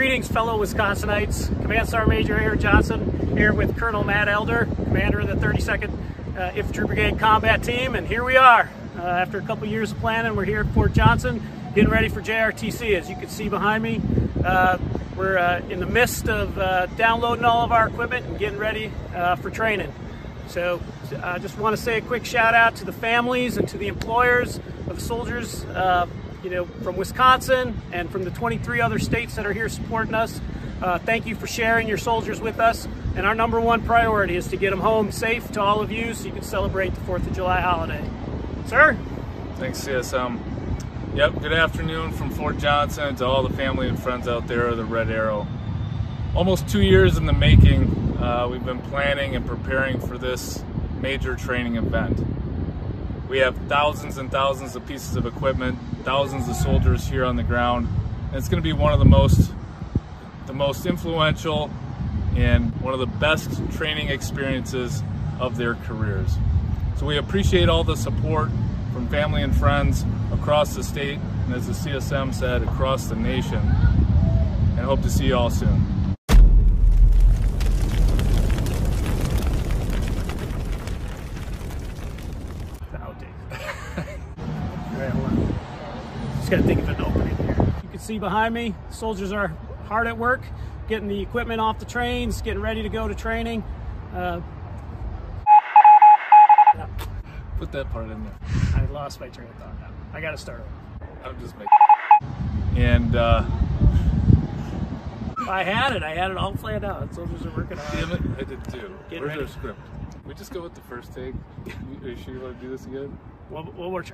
Greetings, fellow Wisconsinites. Command Sergeant Major Aaron Johnson here with Colonel Matt Elder, commander of the 32nd uh, Infantry Brigade Combat Team, and here we are. Uh, after a couple years of planning, we're here at Fort Johnson, getting ready for JRTC. As you can see behind me, uh, we're uh, in the midst of uh, downloading all of our equipment and getting ready uh, for training. So I just want to say a quick shout out to the families and to the employers of soldiers uh, you know, from Wisconsin and from the 23 other states that are here supporting us. Uh, thank you for sharing your soldiers with us. And our number one priority is to get them home safe to all of you so you can celebrate the 4th of July holiday. Sir? Thanks, CSM. Um, yep, good afternoon from Fort Johnson to all the family and friends out there of the Red Arrow. Almost two years in the making, uh, we've been planning and preparing for this major training event. We have thousands and thousands of pieces of equipment, thousands of soldiers here on the ground. And it's going to be one of the most, the most influential and one of the best training experiences of their careers. So we appreciate all the support from family and friends across the state, and as the CSM said, across the nation. And hope to see you all soon. Just gotta think of an opening here. You can see behind me, soldiers are hard at work, getting the equipment off the trains, getting ready to go to training. Uh, Put that part in there. I lost my train of thought now. I gotta start over. I'm just making and uh I had it. I had it all planned out. Soldiers are working on it. Damn it, I did too. Get Where's ready. our script? we just go with the first take? Are you sure you want to do this again? We'll, we'll work.